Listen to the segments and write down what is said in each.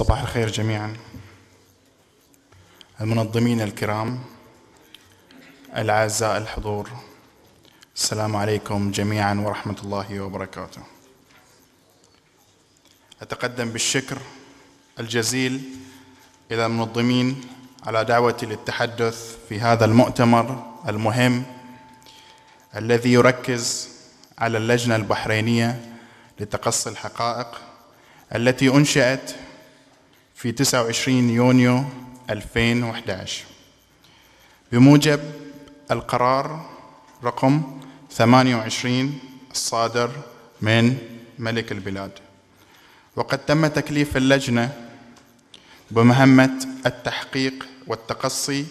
صباح الخير جميعا. المنظمين الكرام الأعزاء الحضور السلام عليكم جميعا ورحمة الله وبركاته. أتقدم بالشكر الجزيل إلى المنظمين على دعوتي للتحدث في هذا المؤتمر المهم الذي يركز على اللجنة البحرينية لتقصي الحقائق التي أنشأت في 29 يونيو 2011 بموجب القرار رقم 28 الصادر من ملك البلاد. وقد تم تكليف اللجنة بمهمة التحقيق والتقصي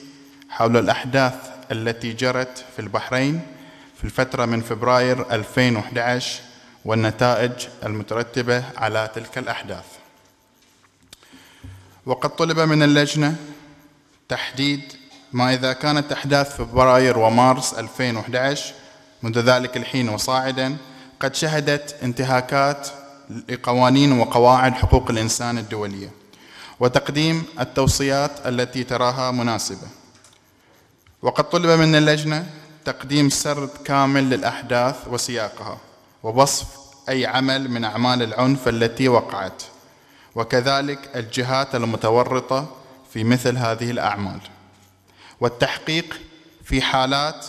حول الأحداث التي جرت في البحرين في الفترة من فبراير 2011 والنتائج المترتبة على تلك الأحداث. وقد طلب من اللجنة تحديد ما إذا كانت أحداث فبراير ومارس 2011 منذ ذلك الحين وصاعدا قد شهدت انتهاكات لقوانين وقواعد حقوق الإنسان الدولية وتقديم التوصيات التي تراها مناسبة. وقد طلب من اللجنة تقديم سرد كامل للأحداث وسياقها ووصف أي عمل من أعمال العنف التي وقعت. وكذلك الجهات المتورطة في مثل هذه الأعمال. والتحقيق في حالات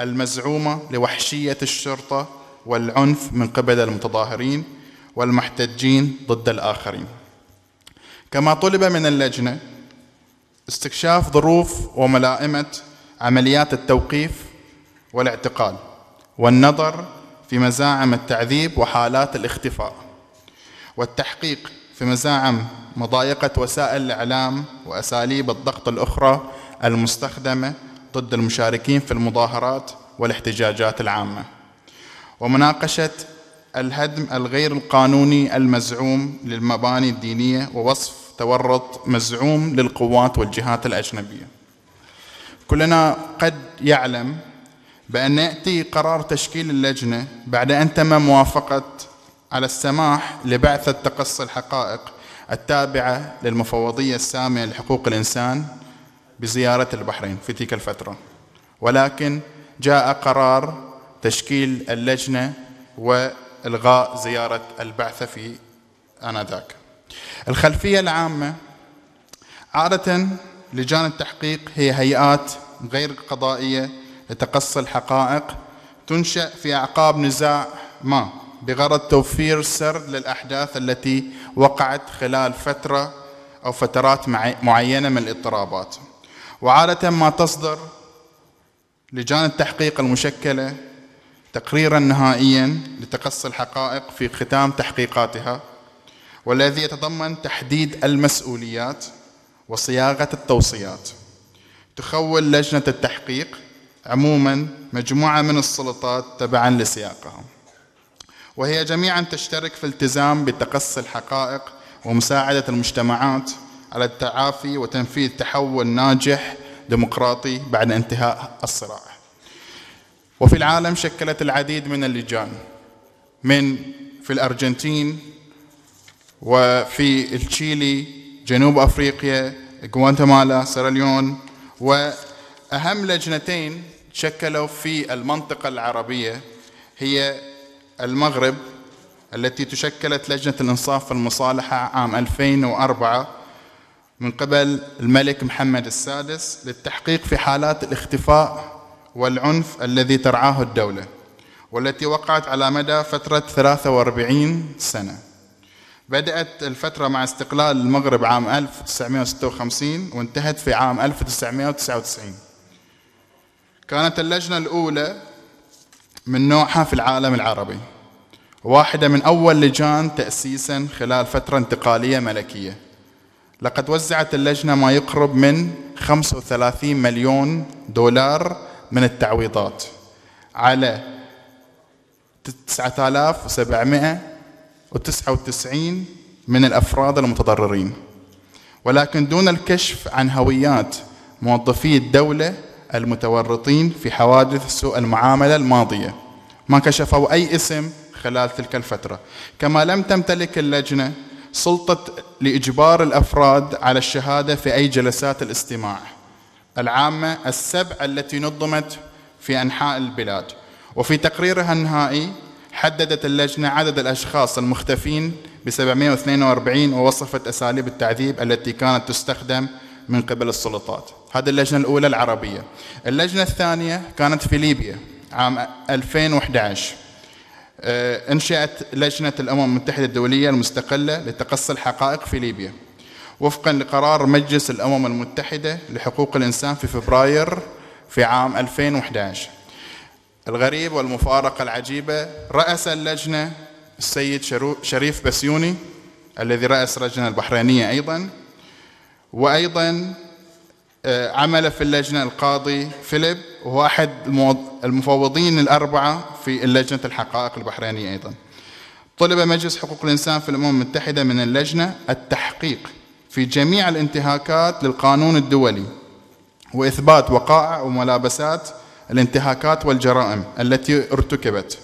المزعومة لوحشية الشرطة والعنف من قبل المتظاهرين والمحتجين ضد الآخرين. كما طلب من اللجنة استكشاف ظروف وملائمة عمليات التوقيف والاعتقال والنظر في مزاعم التعذيب وحالات الاختفاء. والتحقيق في مزاعم مضايقة وسائل الإعلام وأساليب الضغط الأخرى المستخدمة ضد المشاركين في المظاهرات والاحتجاجات العامة. ومناقشة الهدم الغير القانوني المزعوم للمباني الدينية ووصف تورط مزعوم للقوات والجهات الأجنبية. كلنا قد يعلم بأن يأتي قرار تشكيل اللجنة بعد أن تم موافقة على السماح لبعثة تقصي الحقائق التابعة للمفوضية السامية لحقوق الإنسان بزيارة البحرين في تلك الفترة. ولكن جاء قرار تشكيل اللجنة وإلغاء زيارة البعثة في آنذاك. الخلفية العامة عادة لجان التحقيق هي هيئات غير قضائية لتقصي الحقائق تنشأ في أعقاب نزاع ما. بغرض توفير سرد للأحداث التي وقعت خلال فترة أو فترات معينة من الاضطرابات. وعادة ما تصدر لجان التحقيق المشكلة تقريرا نهائيا لتقصي الحقائق في ختام تحقيقاتها والذي يتضمن تحديد المسؤوليات وصياغة التوصيات. تخول لجنة التحقيق عموما مجموعة من السلطات تبعا لسياقها. وهي جميعا تشترك في التزام بتقصي الحقائق ومساعدة المجتمعات على التعافي وتنفيذ تحول ناجح ديمقراطي بعد انتهاء الصراع. وفي العالم شكلت العديد من اللجان من في الأرجنتين وفي التشيلي جنوب أفريقيا غواتيمالا سيراليون وأهم لجنتين شكلوا في المنطقة العربية هي المغرب التي تشكلت لجنة الإنصاف والمصالحة عام 2004 من قبل الملك محمد السادس للتحقيق في حالات الاختفاء والعنف الذي ترعاه الدولة والتي وقعت على مدى فترة 43 سنة. بدأت الفترة مع استقلال المغرب عام 1956 وانتهت في عام 1999 كانت اللجنة الأولى من نوعها في العالم العربي. واحدة من أول لجان تأسيسا خلال فترة انتقالية ملكية. لقد وزعت اللجنة ما يقرب من 35 مليون دولار من التعويضات على 9799 من الأفراد المتضررين. ولكن دون الكشف عن هويات موظفي الدولة المتورطين في حوادث سوء المعاملة الماضية. ما كشفوا أي اسم خلال تلك الفترة. كما لم تمتلك اللجنة سلطة لإجبار الأفراد على الشهادة في أي جلسات الاستماع. العامة السبع التي نظمت في أنحاء البلاد. وفي تقريرها النهائي حددت اللجنة عدد الأشخاص المختفين ب 742 ووصفت أساليب التعذيب التي كانت تستخدم من قبل السلطات. هذه اللجنة الأولى العربية. اللجنة الثانية كانت في ليبيا عام 2011 آه، انشأت لجنة الأمم المتحدة الدولية المستقلة لتقصي الحقائق في ليبيا. وفقا لقرار مجلس الأمم المتحدة لحقوق الإنسان في فبراير في عام 2011 الغريب والمفارقة العجيبة رأس اللجنة السيد شريف بسيوني الذي رأس اللجنة البحرينية أيضا وأيضا آه، عمل في اللجنة القاضي فيليب وهو أحد المفوضين الأربعة في لجنة الحقائق البحرينية أيضا. طلب مجلس حقوق الإنسان في الأمم المتحدة من اللجنة التحقيق في جميع الانتهاكات للقانون الدولي وإثبات وقائع وملابسات الانتهاكات والجرائم التي ارتكبت.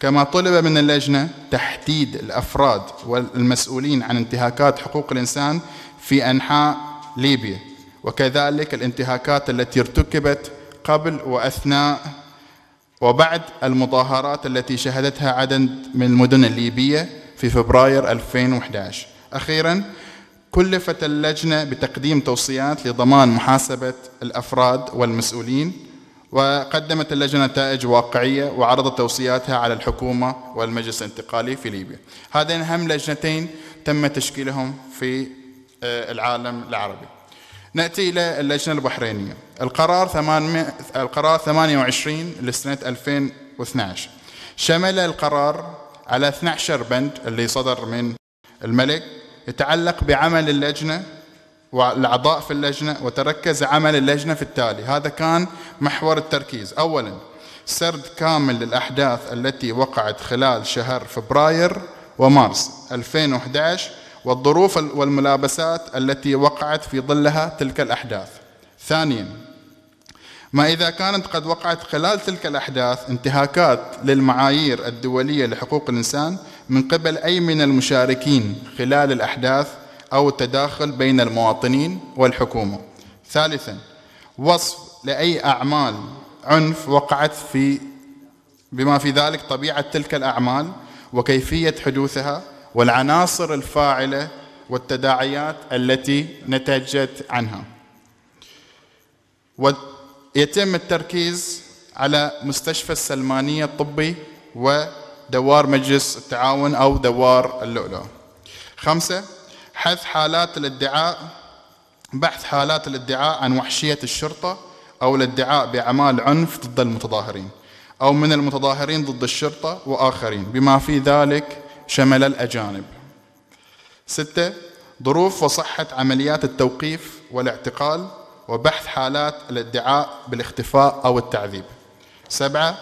كما طلب من اللجنة تحديد الأفراد والمسؤولين عن انتهاكات حقوق الإنسان في أنحاء ليبيا وكذلك الانتهاكات التي ارتكبت قبل وأثناء وبعد المظاهرات التي شهدتها عدد من المدن الليبية في فبراير 2011 أخيرا كلفت اللجنة بتقديم توصيات لضمان محاسبة الأفراد والمسؤولين وقدمت اللجنة نتائج واقعية وعرضت توصياتها على الحكومة والمجلس الانتقالي في ليبيا. هذين أهم لجنتين تم تشكيلهم في آه، العالم العربي. نأتي إلى اللجنة البحرينية. القرار 8 القرار 28 لسنة 2012 شمل القرار على 12 بند اللي صدر من الملك. يتعلق بعمل اللجنة والأعضاء في اللجنة وتركز عمل اللجنة في التالي. هذا كان محور التركيز. أولا سرد كامل للأحداث التي وقعت خلال شهر فبراير ومارس 2011 والظروف والملابسات التي وقعت في ظلها تلك الأحداث. ثانيا ما إذا كانت قد وقعت خلال تلك الأحداث انتهاكات للمعايير الدولية لحقوق الإنسان من قبل أي من المشاركين خلال الأحداث أو التداخل بين المواطنين والحكومة. ثالثا وصف لأي أعمال عنف وقعت في بما في ذلك طبيعة تلك الأعمال وكيفية حدوثها والعناصر الفاعلة والتداعيات التي نتجت عنها. ويتم التركيز على مستشفى السلمانية الطبي ودوار مجلس التعاون أو دوار اللؤلؤ. خمسة حث حالات الادعاء بحث حالات الادعاء عن وحشية الشرطة أو الادعاء بأعمال عنف ضد المتظاهرين أو من المتظاهرين ضد الشرطة وآخرين بما في ذلك شمل الأجانب. ستة ظروف وصحة عمليات التوقيف والاعتقال وبحث حالات الادعاء بالاختفاء أو التعذيب. سبعة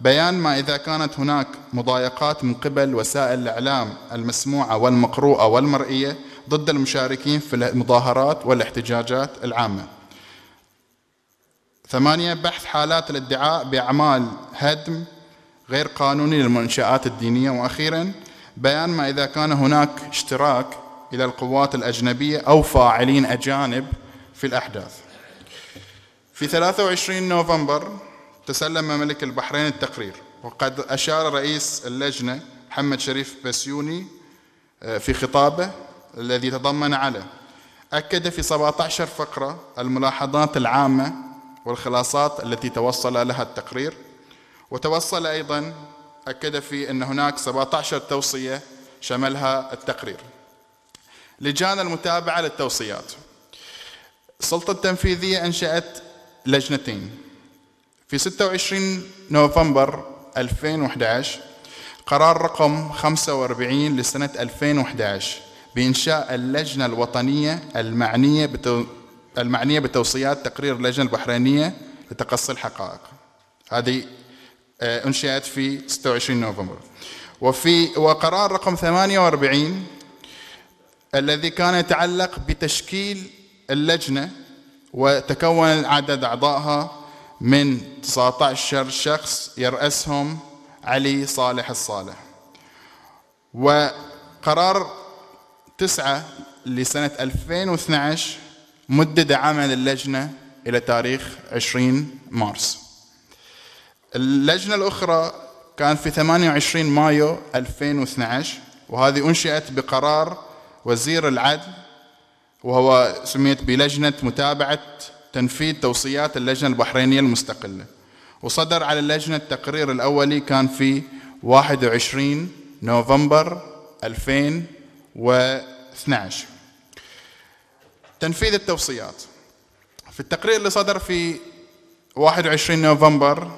بيان ما إذا كانت هناك مضايقات من قبل وسائل الإعلام المسموعة والمقروءة والمرئية ضد المشاركين في المظاهرات والاحتجاجات العامة. ثمانية بحث حالات الادعاء بأعمال هدم غير قانوني للمنشآت الدينية. وأخيرا بيان ما إذا كان هناك اشتراك إلى القوات الأجنبية أو فاعلين أجانب في الأحداث. في 23 نوفمبر تسلم ملك البحرين التقرير. وقد أشار رئيس اللجنة محمد شريف بسيوني آه، في خطابه الذي تضمن على أكد في 17 فقرة الملاحظات العامة والخلاصات التي توصل لها التقرير وتوصل أيضا أكد في أن هناك 17 توصية شملها التقرير. لجان المتابعة للتوصيات السلطة التنفيذية أنشأت لجنتين. في 26 نوفمبر 2011 قرار رقم 45 لسنة 2011 بإنشاء اللجنة الوطنية المعنية بتو... المعنية بتوصيات تقرير اللجنة البحرينية لتقصي الحقائق. هذه آه، أنشئت في 26 نوفمبر. وفي وقرار رقم 48 الذي كان يتعلق بتشكيل اللجنة وتكون عدد أعضائها من 19 شخص يرأسهم علي صالح الصالح. وقرار 9 لسنة 2012 مدد عمل اللجنة إلى تاريخ 20 مارس. اللجنة الأخرى كان في 28 مايو 2012 وهذه أنشئت بقرار وزير العدل وهو سميت بلجنة متابعة تنفيذ توصيات اللجنة البحرينية المستقلة. وصدر على اللجنة التقرير الأولي كان في 21 نوفمبر 2012 تنفيذ التوصيات. في التقرير اللي صدر في 21 نوفمبر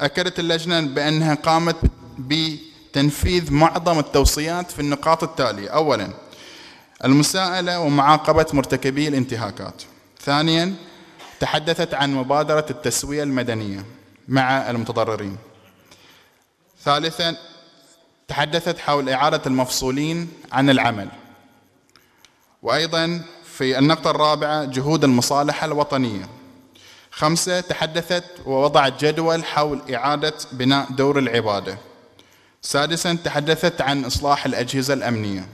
أكدت اللجنة بأنها قامت بتنفيذ معظم التوصيات في النقاط التالية. أولا المساءلة ومعاقبة مرتكبي الانتهاكات. ثانيا تحدثت عن مبادرة التسوية المدنية مع المتضررين. ثالثا تحدثت حول إعادة المفصولين عن العمل. وأيضا في النقطة الرابعة جهود المصالحة الوطنية. خمسة تحدثت ووضعت جدول حول إعادة بناء دور العبادة. سادسا تحدثت عن إصلاح الأجهزة الأمنية.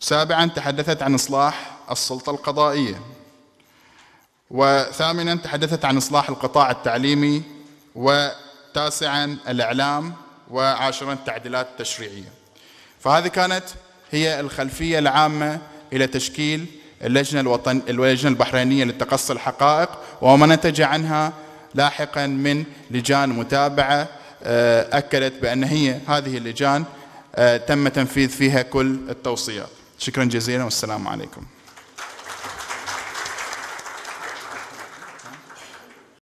سابعا تحدثت عن إصلاح السلطة القضائية. وثامنا تحدثت عن إصلاح القطاع التعليمي. وتاسعا الإعلام وعاشرا التعديلات التشريعية فهذه كانت هي الخلفية العامة إلى تشكيل اللجنة الوطن اللجنة البحرينية لتقصي الحقائق وما نتج عنها لاحقا من لجان متابعة آه، أكدت بأن هي هذه اللجان آه، تم تنفيذ فيها كل التوصيات. شكرا جزيلا والسلام عليكم.